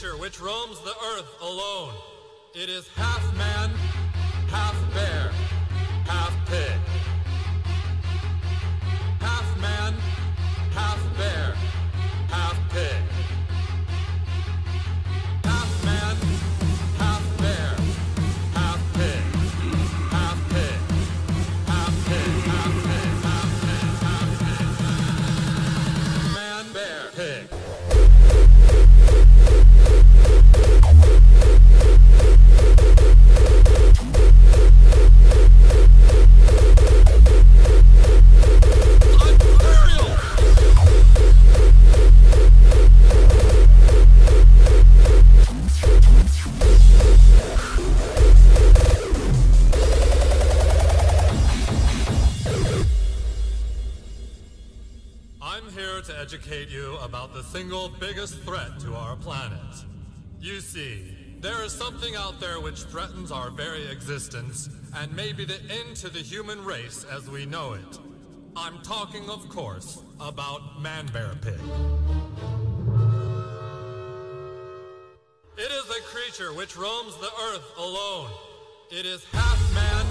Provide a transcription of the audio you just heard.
which roams the earth alone. It is half man, half bear, I'm here to educate you about the single biggest threat to our planet. You see, there is something out there which threatens our very existence and may be the end to the human race as we know it. I'm talking, of course, about Man Bear Pig. It is a creature which roams the earth alone. It is half man,